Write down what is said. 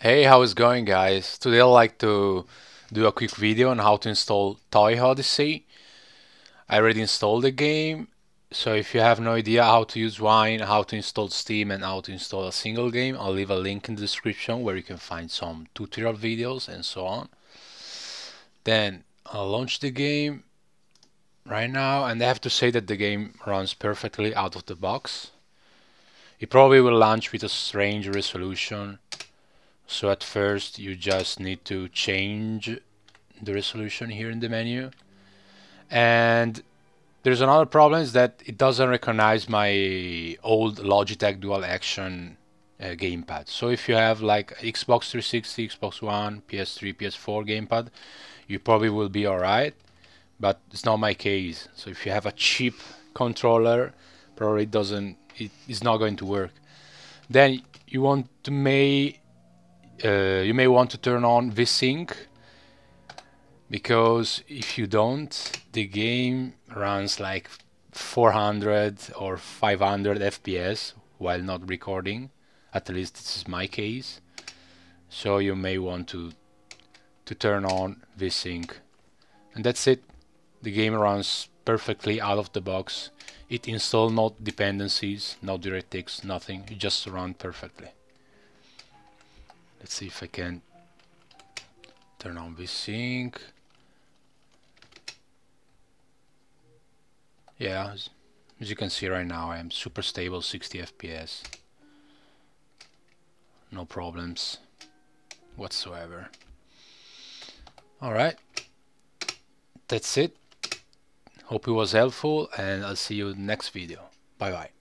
Hey, how's it going guys? Today I'd like to do a quick video on how to install Toy Odyssey. I already installed the game, so if you have no idea how to use Wine, how to install Steam and how to install a single game, I'll leave a link in the description where you can find some tutorial videos and so on. Then I'll launch the game right now and I have to say that the game runs perfectly out of the box. It probably will launch with a strange resolution so at first you just need to change the resolution here in the menu. And there's another problem is that it doesn't recognize my old Logitech dual action uh, gamepad. So if you have like Xbox 360 Xbox One PS3 PS4 gamepad you probably will be alright but it's not my case. So if you have a cheap controller probably it doesn't it is not going to work. Then you want to make uh, you may want to turn on VSync because if you don't the game runs like 400 or 500 FPS while not recording. At least this is my case. So you may want to to turn on VSync. And that's it. The game runs perfectly out of the box. It installs no dependencies no DirectX nothing. It just runs perfectly Let's see if I can turn on VSync. Yeah, as, as you can see right now I am super stable 60 FPS. No problems whatsoever. Alright, that's it. Hope it was helpful and I'll see you next video. Bye bye.